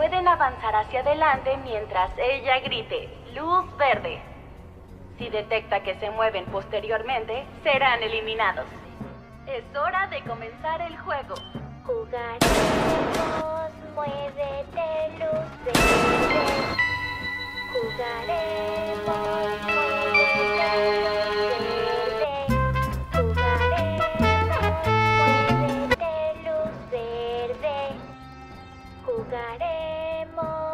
pueden avanzar hacia adelante mientras ella grite luz verde. Si detecta que se mueven posteriormente, serán eliminados. Es hora de comenzar el juego. Jugaremos, cả đêm mơ